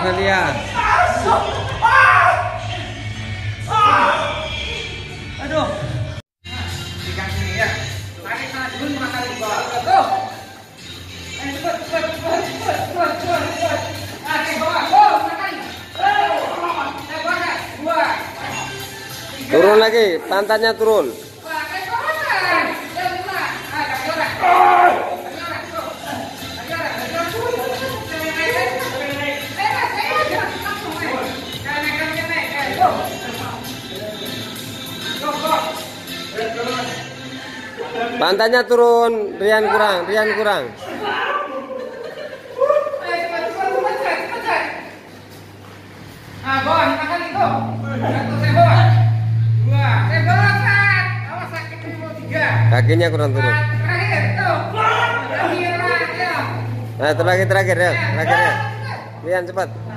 Amelia. Aduh. Pegang sini. Tarik sana dulu lima kali. Tuh. Ayo cepet, cepet, cepet, cepet, cepet, cepet, cepet. Ke bawah. Lima kali. Ke bawah, Kak. Dua. Tiga. Turun lagi, pantatnya turun. Pantatnya turun, Rian kurang, Rian kurang. Ah. Kakinya kurang turun. Nah, terakhir terakhir ya, terakhir ya. Rian cepat.